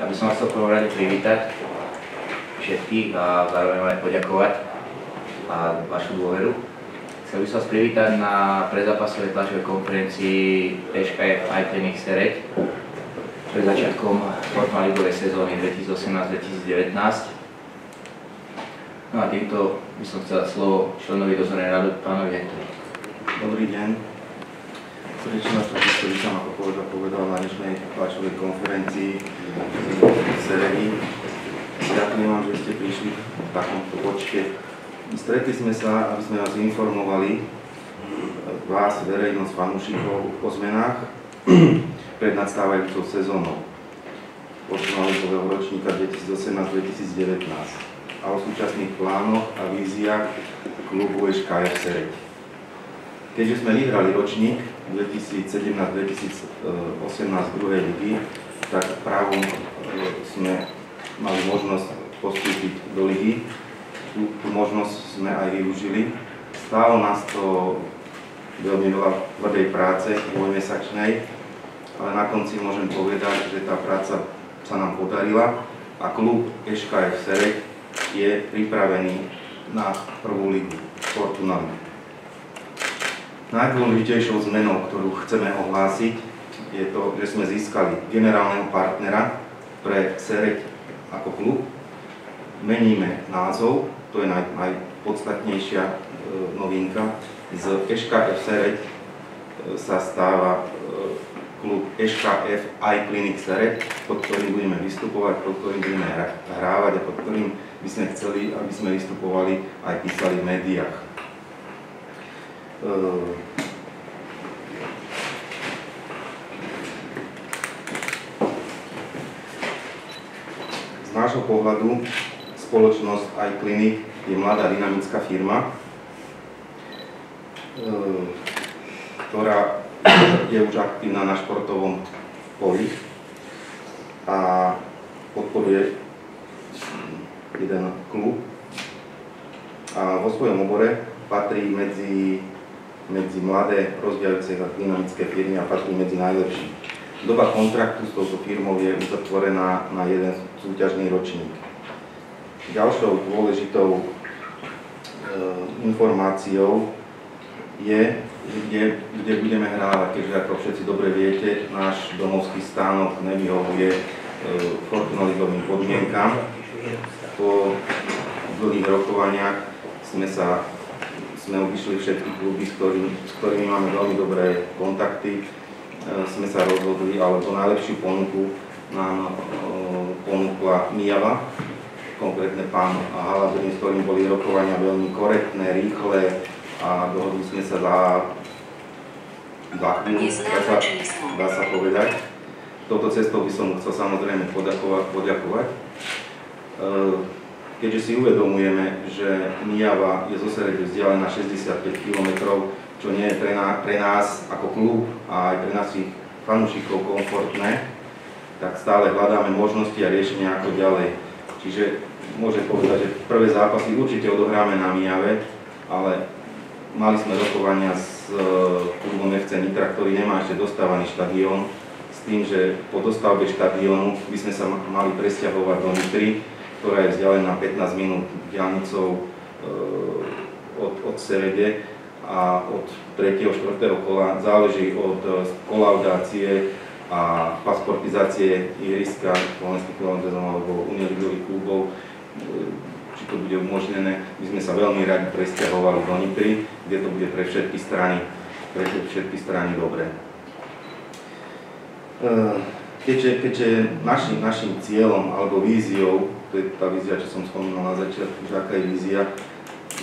Ja by som vás chcel prvom rade privítať všetkých a zároveň aj poďakovať za vašu dôveru. Chcel by som vás privítať na predzápasovej tlačovej konferencii PŠKF iTraining Sereď pred začiatkom Fortnite sezóny 2018-2019. No a týmto by som chcel slovo členovi dozornej rady, pánovi Hektorovi. Dobrý deň. Všetko vítam, ako kolega povedal na dnešnej tlačovej konferencii v Seregi. Ďakujem vám, že ste prišli v takomto počte. Stretli sme sa, aby sme vás informovali, vás, verejnosť, fanúšikov, o zmenách pred nadstávajúcou sezónou počínajúceho ročníka 2018-2019 a o súčasných plánoch a víziách klubu SKF Sereď. Keďže sme vyhrali ročník 2017-2018 druhej ligy, tak právom e, sme mali možnosť postúpiť do ligy. Tú, tú možnosť sme aj využili. Stálo nás to veľmi veľa tvrdej práce, dvojmesačnej, ale na konci môžem povedať, že tá práca sa nám podarila a klub SKF Serek je pripravený na prvú ligu Fortuna Najdôležitejšou zmenou, ktorú chceme ohlásiť, je to, že sme získali generálneho partnera pre Serek ako klub. Meníme názov, to je naj, najpodstatnejšia e, novinka. Z SKF Sereď e, sa stáva e, klub SKF iClinic Sereď, pod ktorým budeme vystupovať, pod ktorým budeme hrávať a pod ktorým by sme chceli, aby sme vystupovali aj písali v médiách. Z nášho pohľadu spoločnosť iClinic je mladá dynamická firma, ktorá je už aktívna na športovom poli a podporuje jeden klub. A vo svojom obore patrí medzi, medzi mladé rozvíjajúce a dynamické firmy a patrí medzi najlepší. Doba kontraktu s touto firmou je uzatvorená na jeden súťažný ročník. Ďalšou dôležitou e, informáciou je, kde, kde budeme hrávať, keďže ako všetci dobre viete, náš domovský stánok nevyhovuje e, fortunaligovým podmienkam. Po dlhých rokovaniach sme sa sme obišli všetky kluby, s, ktorým, s ktorými máme veľmi dobré kontakty. E, sme sa rozhodli, alebo najlepšiu ponuku nám e, ponúkla Mijava, konkrétne pán Halabrin, s ktorým boli rokovania veľmi korektné, rýchle, a dohodli sme sa za, za chvíľu, dá sa, dá sa povedať. Touto cestou by som chcel samozrejme poďakovať. poďakovať. E, keďže si uvedomujeme, že Mijava je zo Serede vzdialená 65 km, čo nie je pre, ná, pre nás ako klub a aj pre našich fanúšikov komfortné, tak stále hľadáme možnosti a riešenia ako ďalej. Čiže môžem povedať, že prvé zápasy určite odohráme na Mijave, ale Mali sme rokovania s e, klubom FC Nitra, ktorý nemá ešte dostávaný štadión, s tým, že po dostavbe štadiónu by sme sa mali presťahovať do Nitry, ktorá je vzdialená 15 minút diálnicou e, od, od Serede a od 3. 4. kola záleží od e, kolaudácie a pasportizácie ihriska slovenských kilometrov alebo unieligových klubov či to bude umožnené. My sme sa veľmi radi presťahovali do Nitry, kde to bude pre všetky strany, pre všetky strany dobré. Eh, keďže, keďže našim, našim cieľom alebo víziou, to je tá vízia, čo som spomínal na začiatku, že aká je vízia,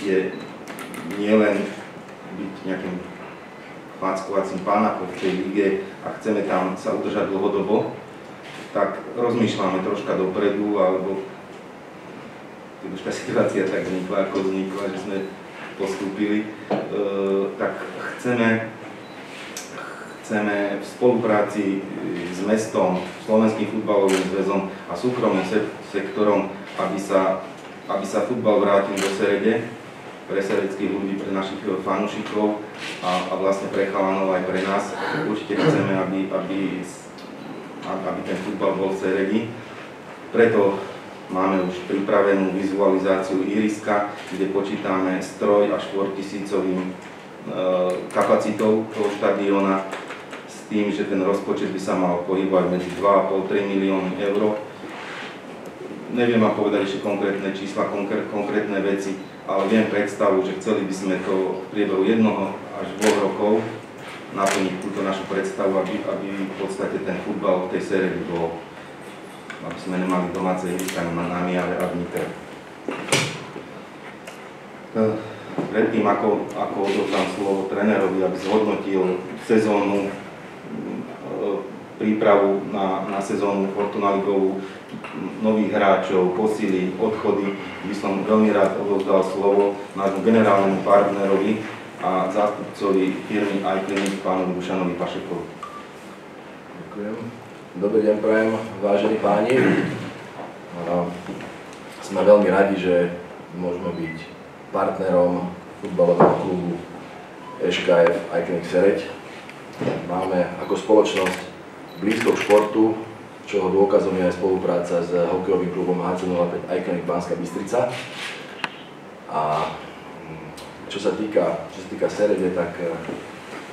je nielen byť nejakým fackovacím pánakom v tej lige a chceme tam sa udržať dlhodobo, tak rozmýšľame troška dopredu alebo keď už tá situácia tak vznikla, ako vznikla, že sme postúpili, e, tak chceme, chceme v spolupráci e, s mestom, Slovenským futbalovým zväzom a súkromným sektorom, aby sa, aby sa futbal vrátil do Serede, pre sereckých ľudí, pre našich fanúšikov a, a vlastne pre chalanov aj pre nás. Určite chceme, aby, aby, aby ten futbal bol v Seredi Preto máme už pripravenú vizualizáciu iriska, kde počítame stroj až 4000 kapacitou toho štadióna tým, že ten rozpočet by sa mal pohybovať medzi 2,5-3 milióny eur. Neviem vám povedať ešte konkrétne čísla, konkrétne veci, ale viem predstavu, že chceli by sme to v priebehu jednoho až dvoch rokov naplniť túto našu predstavu, aby, aby v podstate ten futbal v tej sérii bol, aby sme nemali domáce ihriska na nami, ale v Nitre. Predtým, ako, ako odovzdám slovo trénerovi, aby zhodnotil sezónu, prípravu na, na sezónu Fortuna Ligovú, nových hráčov, posily, odchody, by som veľmi rád odovzdal slovo nášmu generálnemu partnerovi a zástupcovi firmy iClinic, pánovi Dušanovi Pašekovi. Ďakujem. Dobrý deň prajem, vážení páni. Sme veľmi radi, že môžeme byť partnerom futbalového klubu EŠKF iClinic Sereď. Máme ako spoločnosť blízko k športu, čoho dôkazom je aj spolupráca s hokejovým klubom HC05 Iconic Banská Bystrica. A mm, čo sa týka, čo sa týka Serede, tak e,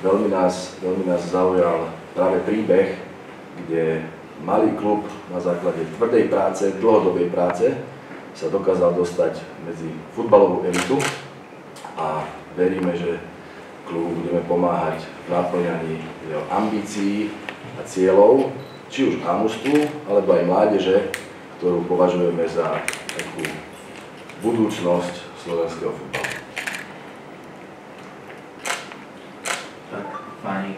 veľmi nás, veľmi nás zaujal práve príbeh, kde malý klub na základe tvrdej práce, dlhodobej práce sa dokázal dostať medzi futbalovú elitu a veríme, že klubu budeme pomáhať v naplňaní jeho ambícií a cieľov, či už ámustvu, alebo aj mládeže, ktorú považujeme za takú budúcnosť slovenského futbalu. Tak, páni.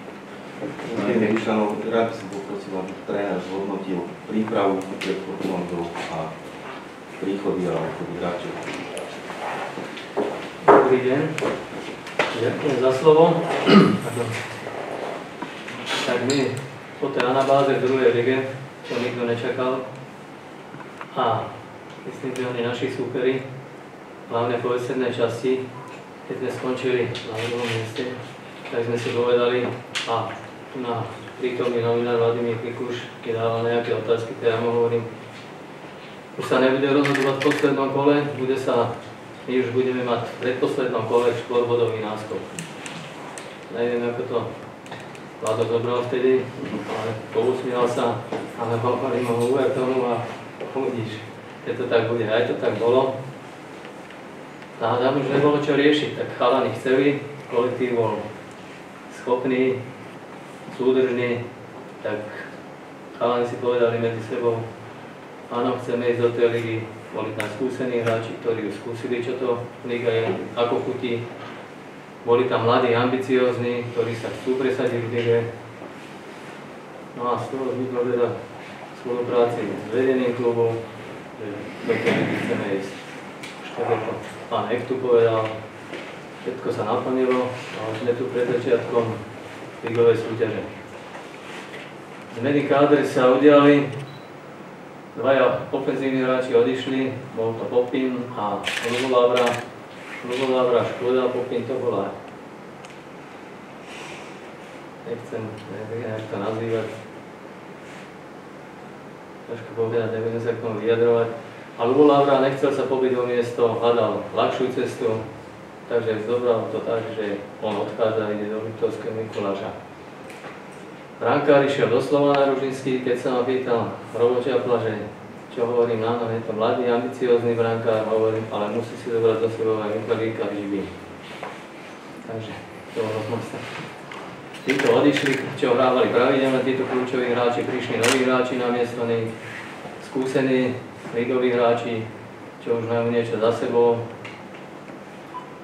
Pane Dušanov, rád by som poprosil, aby tréner zhodnotil prípravu pred Fortunondou a príchody a odchody hráčov. Dobrý deň. Ďakujem za slovo. tak my po tej anabáze v druhej lige, čo nikto nečakal. A myslím, že oni naši súperi, hlavne po jesennej časti, keď sme skončili na druhom mieste, tak sme si povedali, a tu na prítomný novinár Vladimír Pikuš, keď dával nejaké otázky, tak ja mu hovorím, už sa nebude rozhodovať v poslednom kole, bude sa, my už budeme mať v predposlednom kole škôrbodový náskok. Neviem, ako to Vlado zobral vtedy, ale pousmial sa, ale hovorím mu uver tomu a uvidíš, keď to tak bude. Aj to tak bolo. A tam už nebolo čo riešiť, tak chalani chceli, kolektív bol schopný, súdržný, tak chalani si povedali medzi sebou, áno, chceme ísť do tej ligy, boli tam skúsení hráči, ktorí už skúsili, čo to liga je, ako chutí, boli tam mladí, ambiciózni, ktorí sa chcú presadiť v lige. No a z toho vzniklo teda spolupráci s vedením klubu, že do toho chceme ísť. Všetko to pán Ektu povedal, všetko sa naplnilo a už sme tu pred začiatkom ligovej súťaže. Zmeny kádry sa udiali, dvaja ofenzívni hráči odišli, bol to Popin a Lugolavra, Lugolavra Škoda, Popin to bola nechcem nejak to nazývať, trošku povedať, nebudem sa k tomu vyjadrovať. A Lubo Lavra nechcel sa pobyť o miesto, hľadal ľahšiu cestu, takže zobral to tak, že on odchádza, ide do Liptovského Mikuláša. Brankár išiel do Slovana Ružinský, keď sa ma pýtal Robo Čapla, že čo hovorím, áno, je to mladý, ambiciózny brankár, hovorím, ale musí si zobrať do sebou aj Mikalíka živý. Takže to bolo Títo odišli, čo hrávali pravidelne, títo kľúčoví hráči, prišli noví hráči na miesto nich, skúsení ligoví hráči, čo už majú niečo za sebou.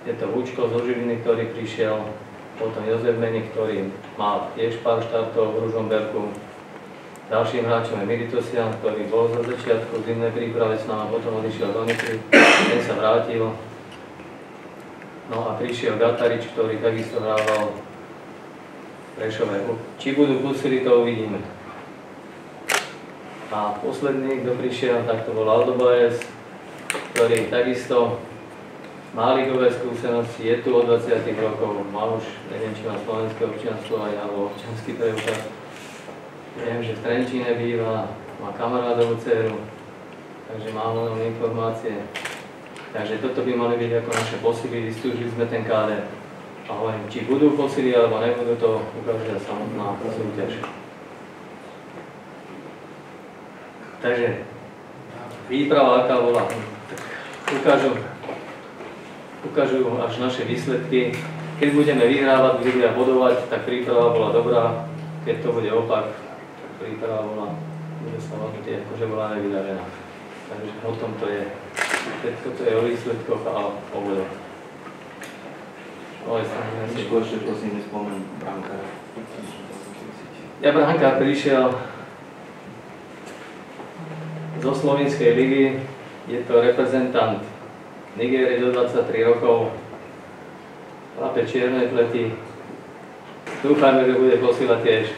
Je to Vúčko zo Žiliny, ktorý prišiel, potom Jozef Meni, ktorý mal tiež pár štartov v Ružomberku. Ďalším hráčom je Miritosian, ktorý bol zo začiatku zimnej príprave s nami, potom odišiel do Nitry, ten sa vrátil. No a prišiel Gatarič, ktorý takisto hrával Prešové. Či budú kusili, to uvidíme. A posledný, kto prišiel, tak to bol Aldo Baez, ktorý takisto má ligové skúsenosti, je tu od 20 rokov, má už, neviem, či má slovenské občianstvo aj alebo občianský preukaz. Viem, že v Trenčíne býva, má kamarádovú dceru, takže málo len informácie. Takže toto by mali byť ako naše posily, vystúžili sme ten káder. A hovorím, či budú posily alebo nebudú, to ukáže samotná súťaž. Takže výprava aká bola, ukážu, ukážu až naše výsledky. Keď budeme vyhrávať, budeme bodovať, tak príprava bola dobrá. Keď to bude opak, tak príprava bola, bude sa hodnotiť, akože bola nevydarená. Takže o tom to je. Všetko to je o výsledkoch a o bodoch. Miško, ešte prosím nespomen brankára. Ja brankár prišiel zo Slovenskej ligy, je to reprezentant Nigérie do 23 rokov, chlape čierne plety, dúfajme, že bude posila tiež.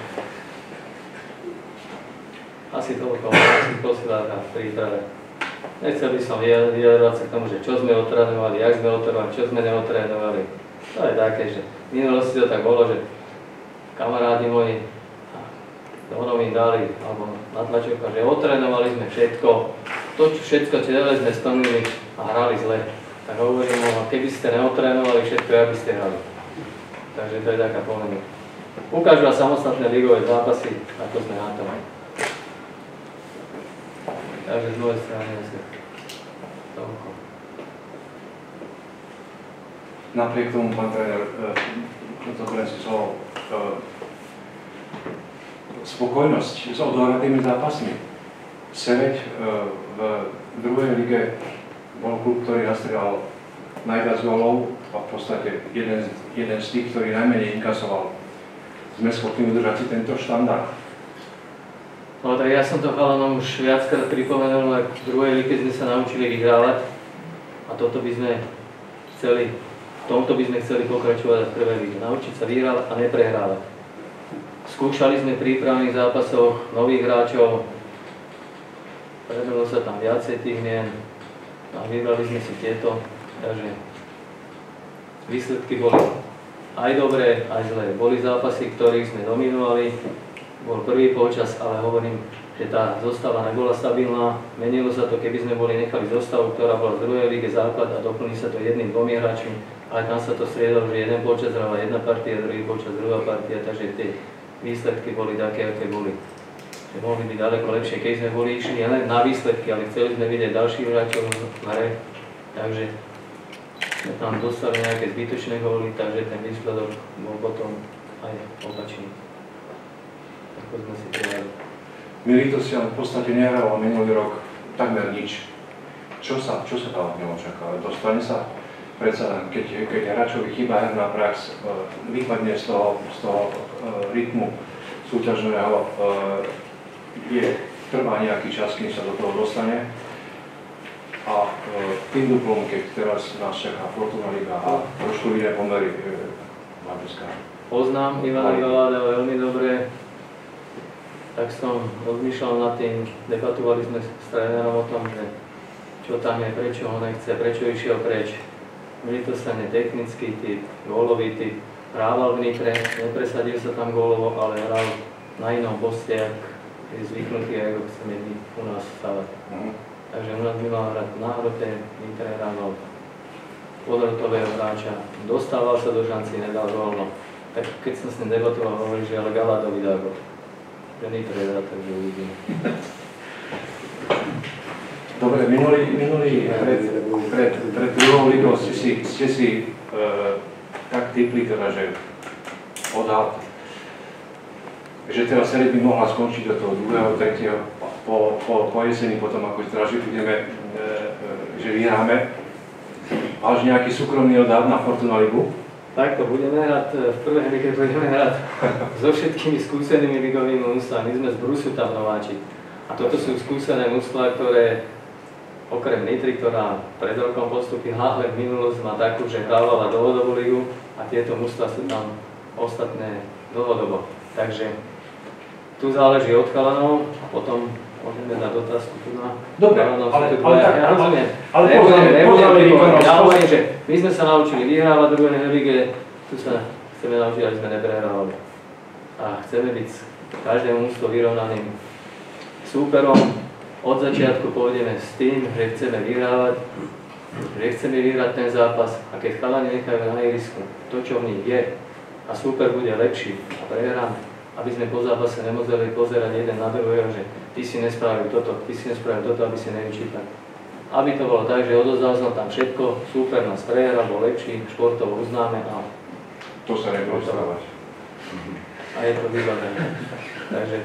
Asi toľko, asi posila na príprave. Nechcel by som vyja- vyjadrovať sa k tomu, že čo sme otrénovali, jak sme otrénovali, čo sme neotrénovali. To je také, že v minulosti to tak bolo, že kamarádi moji ono mi dali, alebo na tlačovka, že otrénovali sme všetko, to všetko celé sme splnili a hrali zle. Tak hovorím, no, keby ste neotrénovali všetko, jak by ste hrali. Takže to je taká polemika. Ukážu vám samostatné ligové zápasy, ako sme na tom. Takže z mojej strany asi toľko. Napriek tomu, pán tréner, slovo, e, spokojnosť s odohratými zápasmi. Sereď e, v druhej lige bol klub, ktorý nastrelal najviac gólov a v podstate jeden, jeden z tých, ktorý najmenej inkasoval. Sme schopní udržať si tento štandard. No tak ja som to chalanom už viackrát pripomenul, ak v druhej lige sme sa naučili vyhrávať a toto by sme chceli, tomto by sme chceli pokračovať v prvej lige. Naučiť sa vyhrávať a neprehrávať. Skúšali sme prípravných zápasoch nových hráčov, prebralo sa tam viacej tých mien a vybrali sme si tieto, takže výsledky boli aj dobré, aj zlé. Boli zápasy, ktorých sme dominovali, bol prvý polčas, ale hovorím, že tá zostava nebola stabilná. Menilo sa to, keby sme boli nechali zostavu, ktorá bola v druhej lige základ a doplní sa to jedným, dvomi hráčmi, ale tam sa to striedalo, že jeden polčas hrala jedna partia, druhý polčas druhá partia, takže tie výsledky boli také, aké boli. Že mohli byť ďaleko lepšie, keď sme boli išli len na výsledky, ale chceli sme vidieť ďalších hráčov v hre, takže sme tam dostali nejaké zbytočné góly, takže ten výsledok bol potom aj opačný. Ako sme si prijali. Militosian v podstate nehral minulý rok takmer nič. Čo sa, čo sa dá od neho očakávať? Dostane sa predsa len, keď, keď hráčovi chýba herná prax, e, vypadne z toho, z toho e, rytmu súťažného, e, je, trvá nejaký čas, kým sa do toho dostane. A tým duplom, keď teraz nás čaká Fortuna Liga a trošku iné pomery Maďarská. Poznám Ivana Galáda veľmi dobre, tak som rozmýšľal nad tým, debatovali sme s trénerom o tom, že čo tam je, prečo ho nechce, prečo išiel preč. Militosan je technický typ, gólový typ, hrával v Nitre, nepresadil sa tam gólovo, ale hral na inom poste, ak je zvyknutý, ako chceme my u nás stavať. Mhm. Takže u nás by mal hrať na hrote, Nitre hral podrotového hráča, dostával sa do šanci, nedal voľno. Tak keď som s ním debatoval, hovorí, že ale Galádovi dá gol. Nitre dá, takže uvidíme. Dobre, minulý, minulý pred, pred, pred druhou ligou ste si, ste si e, tak typli teda, že odhad, že teda série by mohla skončiť do toho druhého, tretieho, po, po, po jeseni, potom ako teda, že budeme, e, e, že vyhráme. Máš nejaký súkromný odhad na Fortuna Ligu? Takto budeme hrať, e, v prvej lige budeme hrať so všetkými skúsenými ligovými ústvami. My sme z Brusu tam nováči. A toto sú skúsené ústva, ktoré okrem Nitry, ktorá pred rokom postupila, ale v minulosť má takú, že hrávala dlhodobú ligu a tieto mužstva sú tam ostatné dlhodobo. Takže tu záleží od chalanov a potom môžeme dať otázku tu na Dobre, ale- ale tak- ja rozumiem. ale nebudem, nebudem výkonnosť. Ja hovorím, že my sme sa naučili vyhrávať v druhej lige, tu sa chceme naučiť, aby sme neprehrávali. A chceme byť každému mústvo vyrovnaným súperom, od začiatku pôjdeme s tým, že chceme vyhrávať, že chceme vyhrať ten zápas a keď chalani nechajú na ihrisku to, čo v nich je a super bude lepší a prehráme, aby sme po zápase nemuseli pozerať jeden na druhého, že ty si nespravil toto, ty si nespravil toto, aby si nevyčítali. Aby to bolo tak, že odozdal som tam všetko, super nás prehral, bol lepší, športovo uznáme a, To sa nebude stávať. a je to vybavené. Takže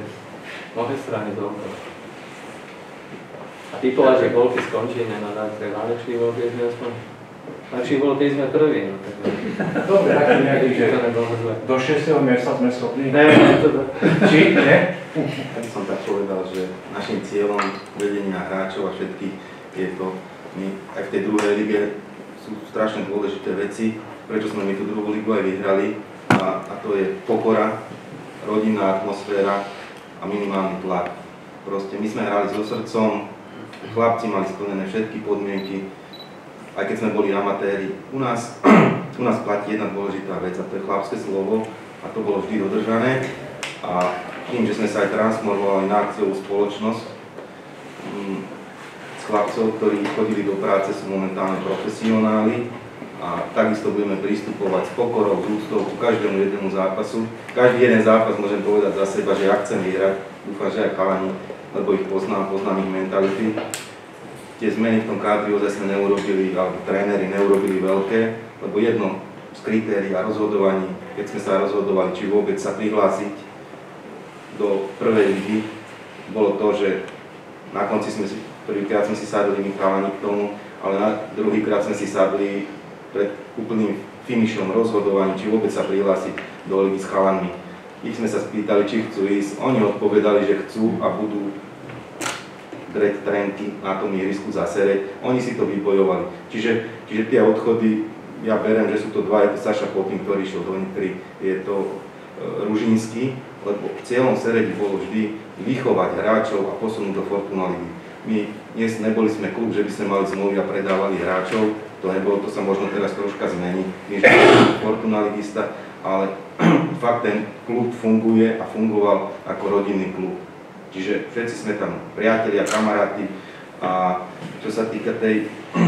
moje strany dobro. A typovať, že golky skončíme na najlepší sme aspoň Lepší bol, keď sme prví, no takže Dobre, taký nejaký, že do 6. miesta sme schopní. Ne, ne, to, Či? Nie? Ja by som tak povedal, že našim cieľom vedenia hráčov a všetkých je to, my aj v tej druhej lige sú strašne dôležité veci, prečo sme my tú druhú ligu aj vyhrali a, a to je pokora, rodinná atmosféra a minimálny tlak. Proste my sme hrali so srdcom, chlapci mali splnené všetky podmienky, aj keď sme boli amatéri. U nás, u nás platí jedna dôležitá vec a to je chlapské slovo a to bolo vždy dodržané. A tým, že sme sa aj transformovali na akciovú spoločnosť, mm, s chlapcov, ktorí chodili do práce, sú momentálne profesionáli a takisto budeme pristupovať s pokorou, s úctou ku každému jednému zápasu. Každý jeden zápas môžem povedať za seba, že ja chcem vyhrať, dúfam, že aj chalani, lebo ich poznám, poznám ich mentality. Tie zmeny v tom kádrioze sme neurobili, alebo tréneri neurobili veľké, lebo jedno z kritérií a rozhodovaní, keď sme sa rozhodovali, či vôbec sa prihlásiť do prvej ligy, bolo to, že na konci sme si, prvýkrát sme si sadli my chalani k tomu, ale na druhýkrát sme si sadli pred úplným finišom rozhodovaní, či vôbec sa prihlásiť do ligy s chalanmi. Ich sme sa spýtali, či chcú ísť, oni odpovedali, že chcú a budú dreť trenky na tom ihrisku zasereť. Oni si to vybojovali. Čiže, čiže tie odchody, ja berem, že sú to dva, je to Saša Potin, ktorý išiel do Nitry, je to e, Ružínsky, lebo cieľom Seredi bolo vždy vychovať hráčov a posunúť do Fortuna Ligy. My dnes neboli sme klub, že by sme mali zmluvy a predávali hráčov, to nebolo, to sa možno teraz troška zmení, sme Fortuna Ligista, ale fakt ten klub funguje a fungoval ako rodinný klub. Čiže všetci sme tam priatelia, kamaráti. A čo sa týka tej,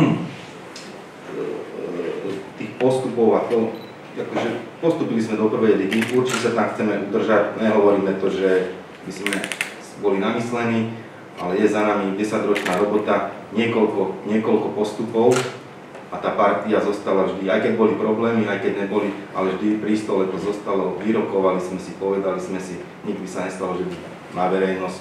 tých postupov a to, akože postupili sme do prvej ligy, určite sa tam chceme udržať, nehovoríme to, že by sme boli namyslení, ale je za nami 10-ročná robota, niekoľko, niekoľko postupov. A tá partia zostala vždy, aj keď boli problémy, aj keď neboli, ale vždy pri stole to zostalo, vyrokovali sme si, povedali sme si, nikdy sa nestalo, že by na verejnosť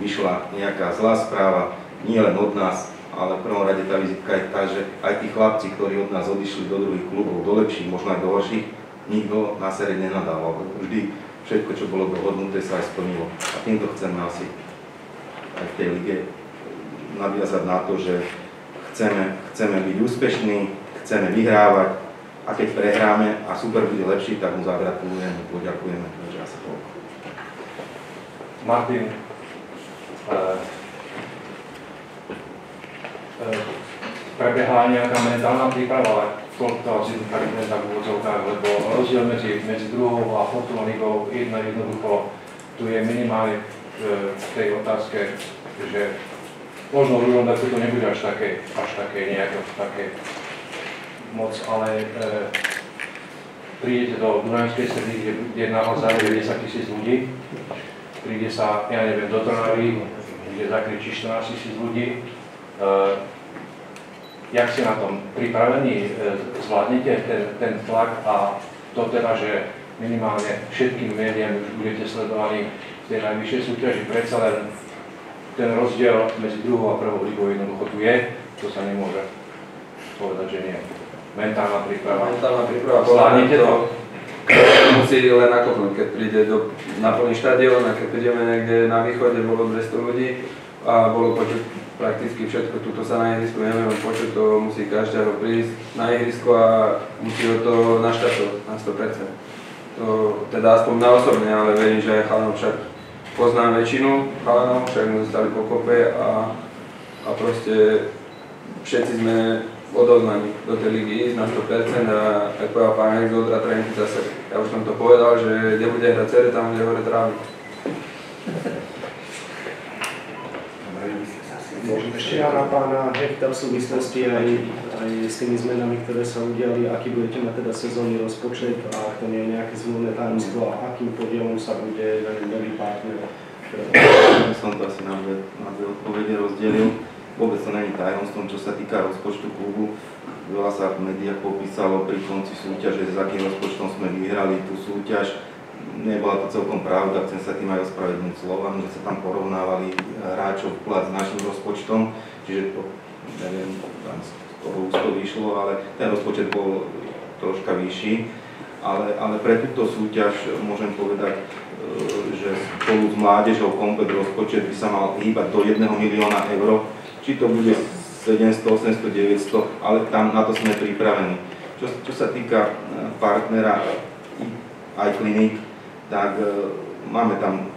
vyšla nejaká zlá správa, nie len od nás, ale v prvom rade tá vizitka je tá, že aj tí chlapci, ktorí od nás odišli do druhých klubov, do lepších, možno aj do horších, nikto na sere nenadával. Vždy všetko, čo bolo dohodnuté, sa aj splnilo. A týmto chceme asi aj v tej lige naviazať na to, že chceme, chceme byť úspešní, chceme vyhrávať a keď prehráme a super bude lepší, tak mu zagratulujeme, poďakujeme, takže asi toľko. Martin, eh, eh, prebiehala nejaká mentálna príprava, koľko to asi tak len tak úvodzovkách, lebo rozdiel medzi, medzi druhou a Fortuna ligou jedna jednoducho tu je minimálne v tej otázke, že možno v druhom to nebude až také, až také nejaké, také moc, ale e, prídete do Dunajskej sredy, kde, kde naozaj je 10 tisíc ľudí, príde sa, ja neviem, do Trnavy, kde zakričí 14 tisíc ľudí. E, jak ste na tom pripravení, e, zvládnete ten, ten tlak a to teda, že minimálne všetkým médiami už budete sledovaní v tej najvyššej súťaži, predsa len ten rozdiel medzi druhou a prvou ligou jednoducho tu je, to sa nemôže povedať, že nie. Mentálna príprava. Mentálna príprava Zvládnete to? Musí len nakopnúť, keď príde do naplný štadión a keď prídeme niekde na východe, bolo 200 ľudí a bolo počuť prakticky všetko, tuto sa na ihrisku neviem počuť, to musí každého prísť na ihrisko a musí ho to naštartovať na 100%. To teda aspoň na osobne, ale verím, že aj chalanov však poznám väčšinu chalanov, však sme zostali pokope a, a proste všetci sme odhodlaní do tej ligy ísť na 100% a ako povedal pán Erik Zodra, tréningy zase. Ja už som to povedal, že kde bude hrať cere, tam bude hore trávy. Môžem ešte ja na pána Hekta v súvislosti aj, aj s tými zmenami, ktoré sa udiali, aký budete mať teda sezónny rozpočet a ak to nie je nejaké zmluvné tajomstvo a akým podielom sa bude nový partner. Som to asi na dve, na dve odpovede rozdelil. Vôbec to není tajomstvom, čo sa týka rozpočtu klubu. Veľa sa v médiách popísalo pri konci súťaže, s akým rozpočtom sme vyhrali tú súťaž. Nebola to celkom pravda, chcem sa tým aj ospravedlniť slovami, že sa tam porovnávali hráčov plat s našim rozpočtom, čiže to, neviem, tam skoro ústo vyšlo, ale ten rozpočet bol troška vyšší. Ale, ale pre túto súťaž môžem povedať, e, že spolu s mládežou komplet rozpočet by sa mal hýbať do 1 milióna eur, či to bude 700, 800, 900, ale tam na to sme pripravení. Čo, čo sa týka e, partnera iClinic, tak e, máme tam,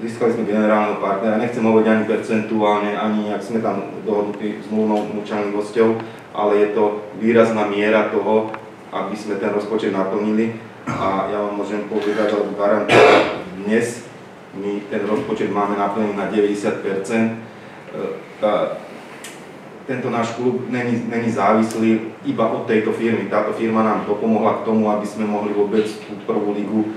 získali sme generálneho partnera, nechcem hovoriť ani percentuálne, ani ak sme tam dohodnutí s mluvnou mlčanlivosťou, ale je to výrazná miera toho, aby sme ten rozpočet naplnili. A ja vám môžem povedať, alebo garantovať, dnes my ten rozpočet máme naplnený na 90%. E, tá, tento náš klub není, není závislý iba od tejto firmy. Táto firma nám dopomohla k tomu, aby sme mohli vôbec tú prvú ligu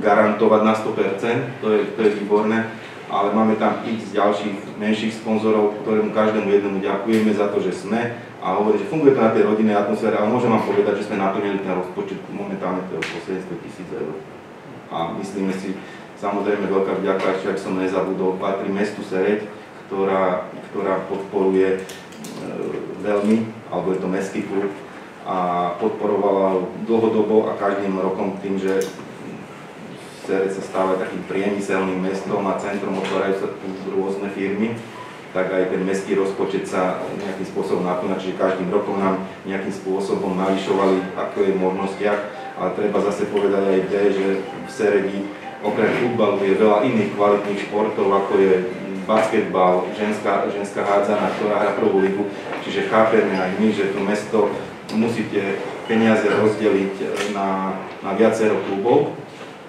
garantovať na 100%, to je, to je výborné, ale máme tam x ďalších menších sponzorov, ktorému každému jednému ďakujeme za to, že sme a hovorí, že funguje to na tej rodinnej atmosfére, ale môžem vám povedať, že sme naplnili ten rozpočet momentálne to je okolo 700 tisíc eur. A myslíme si, samozrejme veľká vďaka, ešte ak som nezabudol, patrí mestu Sereď, ktorá, ktorá podporuje veľmi, alebo je to mestský klub, a podporovala dlhodobo a každým rokom tým, že Serec sa stáva takým priemyselným mestom a centrom, otvárajú sa tu rôzne firmy, tak aj ten mestský rozpočet sa nejakým spôsobom naplňa, čiže každým rokom nám nejakým spôsobom navyšovali, ako je v možnostiach, ale treba zase povedať aj ide, že v Seredi okrem futbalu je veľa iných kvalitných športov, ako je basketbal, ženská, ženská hádzana, ktorá hrá prvú ligu, čiže chápeme aj my, že to mesto musíte peniaze rozdeliť na, na viacero klubov,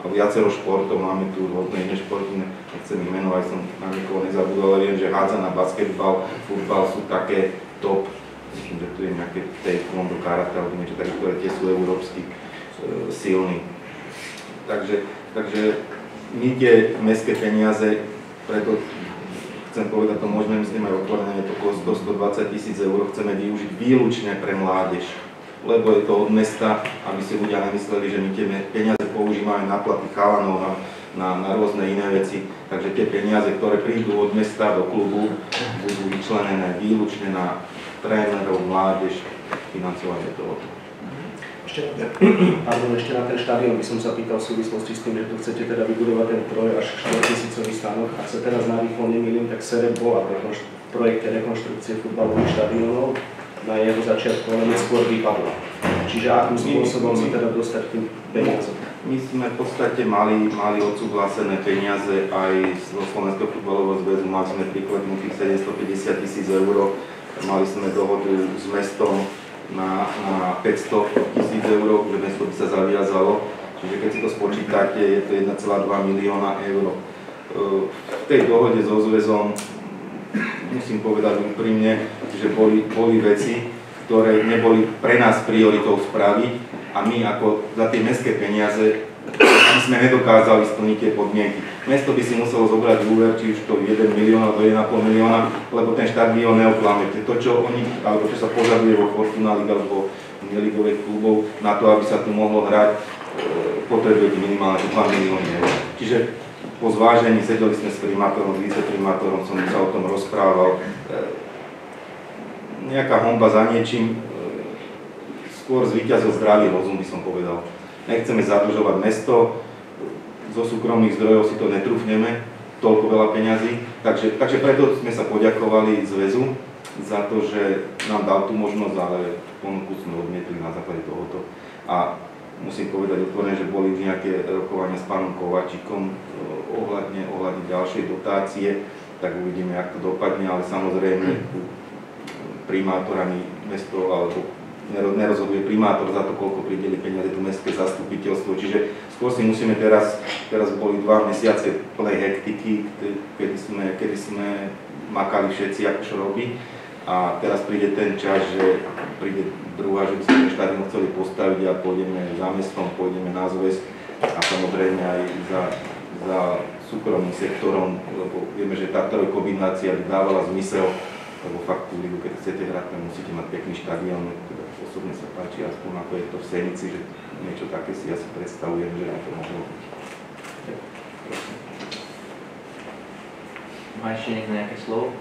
a viacero športov, máme tu rôzne iné športy, nechcem ich menovať, som na niekoho nezabudol, ale viem, že na basketbal, futbal sú také top, myslím, že tu je nejaké taekwondo, karate alebo niečo také, ktoré tie sú európsky e, silní. Takže, takže my tie mestské peniaze, preto chcem povedať, to môžeme myslím aj otvorené, to do 120 tisíc eur chceme využiť výlučne pre mládež lebo je to od mesta, aby si ľudia nemysleli, že my tie peniaze používame na platy chalanov, na, na, na rôzne iné veci. Takže tie peniaze, ktoré prídu od mesta do klubu, budú vyčlenené výlučne na trénerov, mládež, financovanie toho. Ešte, pardon, ešte na ten štadión by som sa pýtal v súvislosti s tým, že tu chcete teda vybudovať ten 3 až 4 tisícový stánok. Ak sa teraz narýchlo nemýlim, tak Sereb bola v projekte rekonštrukcie futbalových štadiónov na jeho začiatku, ale neskôr vypadla. Čiže akým spôsobom sa teda dostať k tým peniazom? My sme v podstate mali, mali odsúhlasené peniaze aj zo Slovenského futbalového zväzu, mali sme príkladnú tých 750 tisíc eur, mali sme dohodu s mestom na, na 500 tisíc eur, že mesto by sa zaviazalo, čiže keď si to spočítate, je to 1,2 milióna eur. V tej dohode so zväzom musím povedať úprimne, že boli, boli veci, ktoré neboli pre nás prioritou spraviť a my ako za tie mestské peniaze sme nedokázali splniť tie podmienky. Mesto by si muselo zobrať úver, či už to 1 milión alebo 1,5 milióna, lebo ten štadión neoklamete. To, čo oni, alebo čo sa požaduje vo Fortuna Liga alebo neligových klubov na to, aby sa tu mohlo hrať, e, potrebujete minimálne 2 milióny eur. Čiže po zvážení sedeli sme s primátorom, viceprimátorom, som sa o tom rozprával. E, nejaká homba za niečím, skôr zvíťazil zdravý rozum, by som povedal. Nechceme zadlžovať mesto, zo súkromných zdrojov si to netrúfneme, toľko veľa peňazí, takže, takže preto sme sa poďakovali zväzu za to, že nám dal tú možnosť, ale ponuku sme odmietli na základe tohoto. A musím povedať otvorene, že boli nejaké rokovania s pánom Kovačikom e, ohľadne, ohľadne ďalšej dotácie, tak uvidíme, ako to dopadne, ale samozrejme primátorami mesto alebo nerozhoduje primátor za to, koľko prideli peniaze tu mestské zastupiteľstvo. Čiže skôr si musíme teraz, teraz boli dva mesiace plnej hektiky, kedy sme, kedy sme makali všetci, ako čo robí. A teraz príde ten čas, že príde druhá, že by sme štadión chceli postaviť a pôjdeme za mestom, pôjdeme na zväz a samozrejme aj za, za súkromným sektorom, lebo vieme, že tá trojkombinácia by dávala zmysel, lebo fakt keď chcete hrať, tam musíte mať pekný štadión, osobne sa páči, aspoň ako je to v Senici, že niečo také si asi predstavujem, že na to mohlo byť. Má ešte niekto nejaké slovo?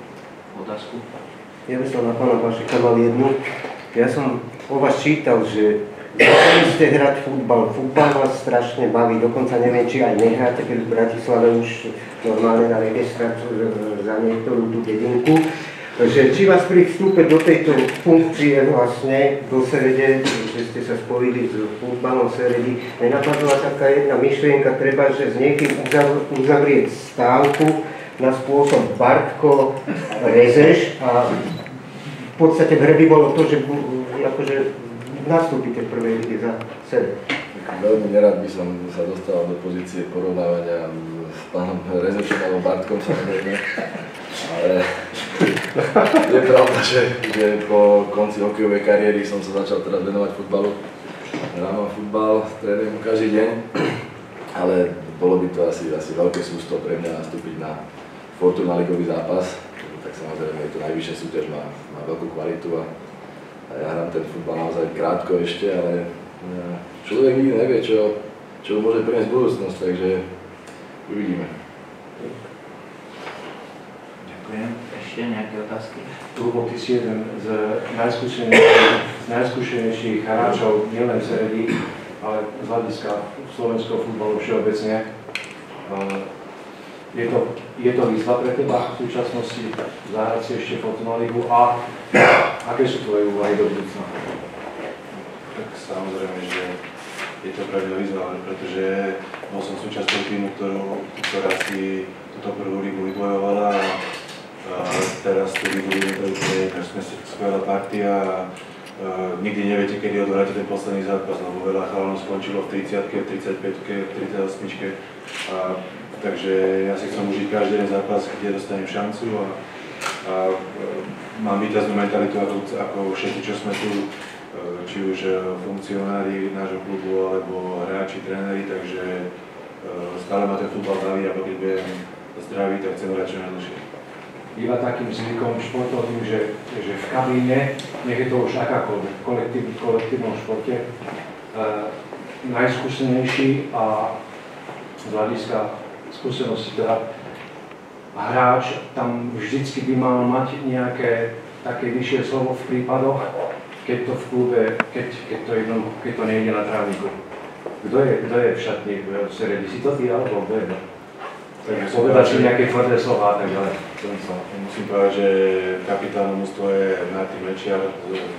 Otázku? Ja by som na pána Bašika mal jednu. Ja som o vás čítal, že začali ste hrať futbal. Futbal vás strašne baví, dokonca neviem, či aj nehráte, keď v Bratislave už normálne na registráciu za niektorú tú dedinku. Že či vás pri vstupe do tejto funkcie vlastne do Serede, že ste sa spojili s futbalom Seredy, nenapadla taká jedna myšlienka, treba, že s niekým uzavrieť stávku na spôsob Bartko Rezeš a v podstate v hre by bolo to, že akože nastúpite v prvej lige za sebe. Veľmi nerad by som sa dostal do pozície porovnávania s pánom Rezečom alebo Bartkom samozrejme, ale je pravda, že, že po konci hokejovej kariéry som sa začal teraz venovať futbalu. Hrám futbal, trénujem každý deň, ale bolo by to asi, asi veľké sústo pre mňa nastúpiť na Fortuna ligový zápas. Tak samozrejme je to najvyššia súťaž, má, má veľkú kvalitu a, a ja hrám ten futbal naozaj krátko ešte, ale e, človek nikdy nevie, čo, čo môže priniesť budúcnosť, takže uvidíme. Ďakujem. Ešte nejaké otázky? Lubo, ty si jeden z najskúsenejších, najskúsenejších hráčov nielen v Seredi, ale z hľadiska slovenského futbalu všeobecne. Je to, je to výzva pre teba v súčasnosti zahrať si ešte Fortuna Ligu a aké sú tvoje úvahy do budúcna? Tak samozrejme, že je to pre mňa výzva, pretože bol som súčasťou týmu, ktorú, ktorá si túto prvú ligu vybojovala a, a teraz tú ligu vybojujú pre sme skvelá partia a, a nikdy neviete, kedy odhráte ten posledný zápas, lebo veľa chalanov skončilo v 30 v 35 v 38 a takže ja si chcem užiť každý jeden zápas, kde dostanem šancu a, a mám víťaznú mentalitu ako, ako všetci, čo sme tu, e, či už e, funkcionári nášho klubu alebo hráči, tréneri, takže e, stále ma ten futbal baví a keď budem zdravý, tak chcem hrať čo najdlhšie. Býva takým zvykom športovým, že, že v kabíne, nech je to už akákoľvek, kolektív, kolektívnom športe, e, najskúsenejší a z hľadiska skúsenosti teda hráč tam vždycky by mal mať nejaké také vyššie slovo v prípadoch, keď to v klube, keď, keď to, jedno, keď to nejde na trávniku. Kto je, kto je v šatni v Seredi? Si to ty alebo to? Takže povedať si nejaké tvrdé slova a tak ďalej. Musím povedať, že kapitánom mústvo je Martin Mečiar,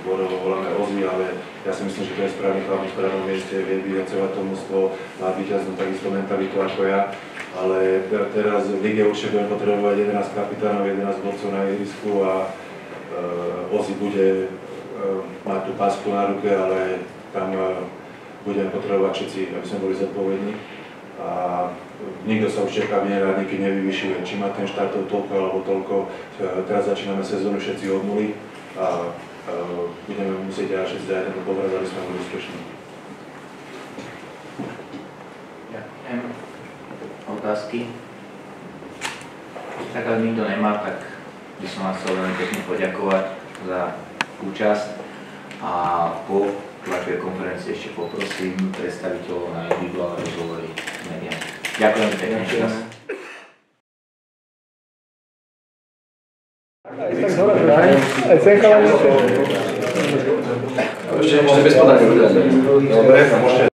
zborovo voláme Ozi, ale ja si myslím, že to je správny chlap v správnom mieste, vie vyjacovať to mústvo, má víťaznú takisto mentalitu ako ja ale teraz v lige určite budeme potrebovať 11 kapitánov, 11 bodcov na ihrisku a uh, Ozi bude uh, mať tú pásku na ruke, ale tam uh, budeme potrebovať všetci, aby sme boli zodpovední. A nikto sa už čaká nerad, nikdy nevyvyšuje, či má ten štartov toľko alebo toľko. Teraz začíname sezónu všetci od nuly a budeme musieť aj všetci dať tento povrát, aby sme boli úspešní. Ďakujem otázky? Tak ak nikto nemá, tak by som vás chcel veľmi pekne poďakovať za účasť a po tlačovej konferencii ešte poprosím predstaviteľov na individuálne rozhovory s médiami. Ďakujem pekne ešte raz. Ešte, bez podania. Dobre, môžete